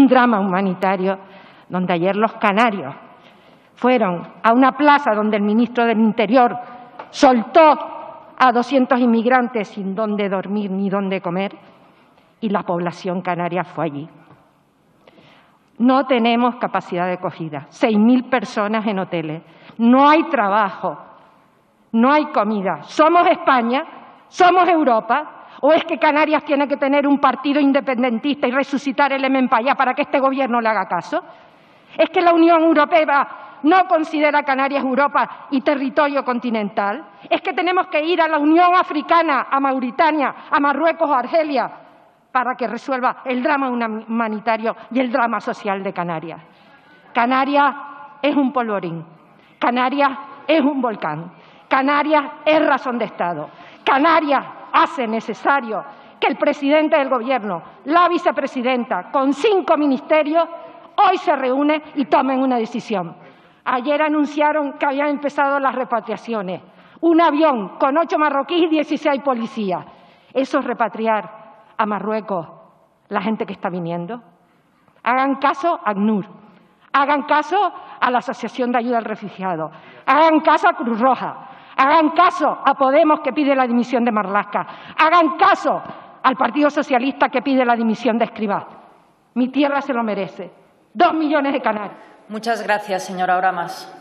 un drama humanitario donde ayer los canarios fueron a una plaza donde el ministro del Interior soltó a 200 inmigrantes sin dónde dormir ni dónde comer y la población canaria fue allí. No tenemos capacidad de acogida, 6.000 personas en hoteles, no hay trabajo, no hay comida. ¿Somos España? ¿Somos Europa? ¿O es que Canarias tiene que tener un partido independentista y resucitar el Empaya para que este gobierno le haga caso? ¿Es que la Unión Europea no considera Canarias Europa y territorio continental? ¿Es que tenemos que ir a la Unión Africana, a Mauritania, a Marruecos o Argelia para que resuelva el drama humanitario y el drama social de Canarias? Canarias es un polvorín, Canarias es un volcán, Canarias es razón de Estado, Canarias hace necesario que el presidente del Gobierno, la vicepresidenta, con cinco ministerios, hoy se reúne y tomen una decisión. Ayer anunciaron que habían empezado las repatriaciones. Un avión con ocho marroquíes y 16 policías. ¿Eso es repatriar a Marruecos la gente que está viniendo? Hagan caso a ACNUR. Hagan caso a la Asociación de Ayuda al Refugiado. Hagan caso a Cruz Roja. Hagan caso a Podemos que pide la dimisión de Marlasca. Hagan caso al Partido Socialista que pide la dimisión de Escribá. Mi tierra se lo merece. Dos millones de canarios. Muchas gracias, señora Oramas.